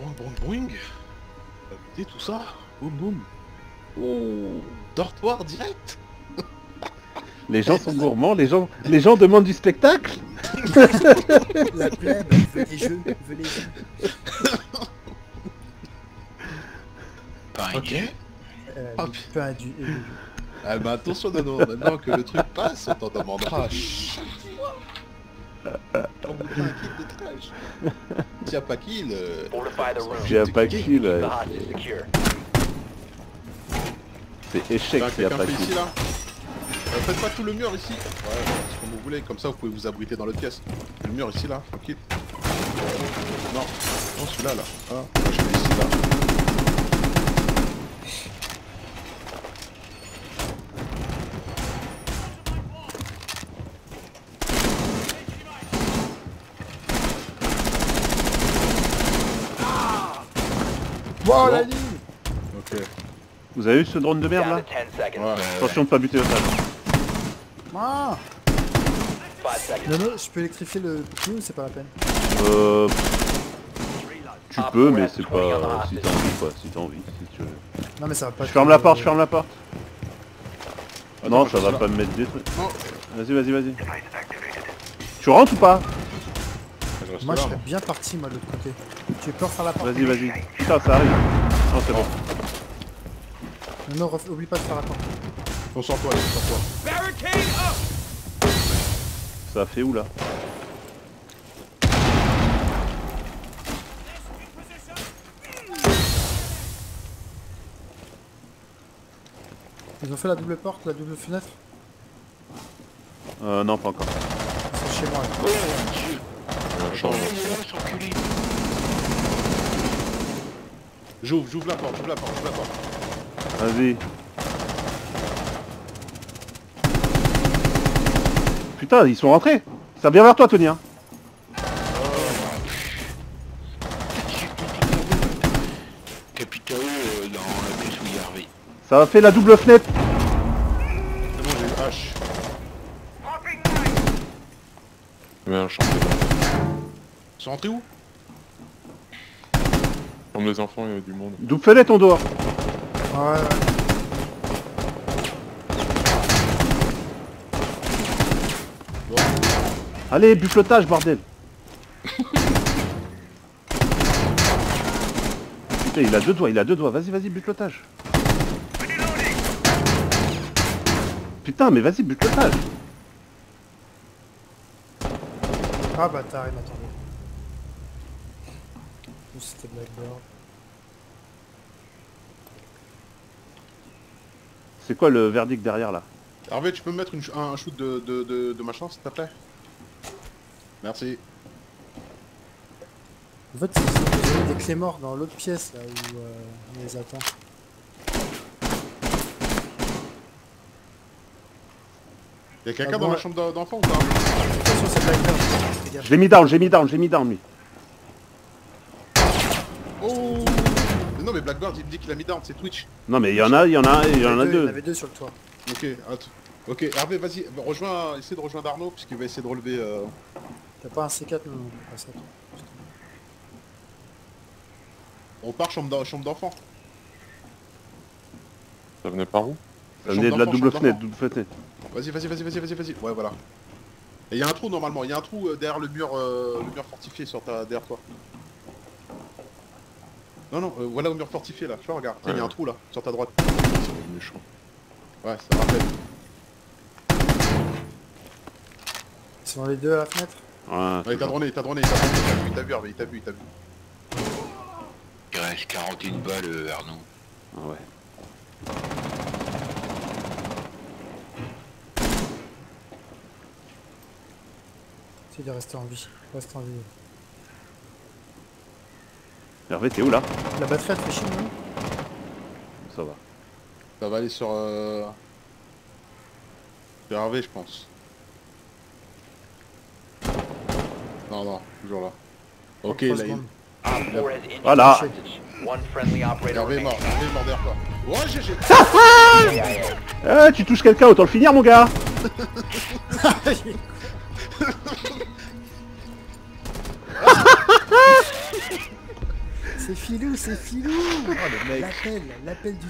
Boing, boing, boing. Tout ça. Boum, boum. Oh, dortoir direct. Les gens sont gourmands, les gens, les gens demandent du spectacle. La plèbe, veut les jeux, veut les jeux. Pas Ok. Euh, Ah, du du- Ah bah attention Nono, maintenant que le truc passe, on t'en demandera a pas kill, euh, un pas kill, c'est échec s'il a pas fait kill. ici là Euh, Faites pas tout le mur ici. Ouais, c'est comme vous voulez, comme ça vous pouvez vous abriter dans l'autre pièce. Le mur ici là, tranquille. Non, non celui-là là. Ah, moi je fais ici là. Wow, Bon. la ligne Ok. Vous avez vu ce drone de merde là to 10 seconds. Ouais. Attention de pas buter au sol. Ah 5 seconds. Non, non, je peux électrifier le pneu ou c'est pas la peine Euh... Tu Ah, peux mais c'est 20 pas... Si t'as envie quoi, si t'as envie, si tu veux. Non, mais ça va pas... Je ferme la porte, je ferme la porte. Attends, Non, je ça va pas me mettre des trucs. Vas-y, vas-y, vas-y. Tu rentres ou pas? Je reste Moi, je serais bien parti, moi, de l'autre côté. Tu peux faire la porte Vas-y, vas-y. Putain, ça arrive. Non, c'est bon. Non, ref- oublie pas de faire la porte. Concentre-toi, allez, concentre-toi. Ça a fait où là Ils ont fait la double porte, la double fenêtre? Euh, non, pas encore. Ils sont chez moi. là. J'ouvre, j'ouvre la porte, j'ouvre la porte, j'ouvre la porte. Vas-y. Putain, ils sont rentrés Ça vient vers toi, Tony. Hein. Euh, dans la pièce où il y a Harvey. Ça a fait la double fenêtre. C'est bon, j'ai eu H. Mais un champ Ils sont rentrés où? Comme les enfants, il y a du monde. Double fenêtre en dehors. Ouais, ouais. Allez, buffletage, bordel. Putain, il a deux doigts, il a deux doigts. Vas-y, vas-y, buffletage. Putain, mais vas-y, buffletage. Ah, bâtard, il. Ou c'était Blackbird. C'est quoi le verdict derrière là? Hervé, tu peux me mettre une un shoot de, de, de, de machin, s'il te plaît? Merci. En fait, mis des clés mortes dans l'autre pièce, là où euh, on les attend. Y'a quelqu'un Ah dans bon, la chambre d'en- d'enfant ou pas? Attention, c'est Blackbird. Je l'ai mis down, j'ai mis down, j'ai mis down lui. Oh Mais Non mais Blackbird il me dit qu'il a mis down, c'est Twitch. Non mais il y en a, il y en a, il y en a Il y en deux. avait deux sur le toit. Ok, attends. Ok, Hervé, vas-y, rejoins, essaie de rejoindre Arnaud, puisqu'il va essayer de relever... euh, T'as pas un C4 Non, non, pas ça. On part chambre d'en- chambre d'enfant. Ça venait par où? Ça venait de la Chambre double fenêtre, double fenêtre. Vas-y, vas-y, vas-y, vas-y, vas-y, vas-y. Ouais, voilà. Et il y a un trou normalement, il y a un trou euh, derrière le mur, euh, le mur fortifié sur ta, derrière toi. Non, non, euh, voilà au mur fortifié là, tu vois, regarde, il y a Ouais. un trou là, sur ta droite. C'est méchant. Ouais, ça rappelle. Ils sont les deux à la fenêtre Ouais, Ouais, il t'a droné, il t'a droné, il t'a droné, il t'a vu, il t'a vu, il t'a vu, il t'a vu. Il reste 41 balles, euh, Arnaud. Ah ouais. C'est de rester en vie. Reste en vie. Hervé, t'es où là La batterie fait chier, non Ça va. Ça va aller sur... Euh... Sur Hervé, je pense. Non, non, toujours là. Ok, là, il... Ah, Op 4 has injured Voilà. Hervé est mort. Hervé est mort derrière toi. Ouais, GG. Eh, tu touches quelqu'un, autant le finir mon gars C'est filou, c'est filou Oh. L'appel, l'appel du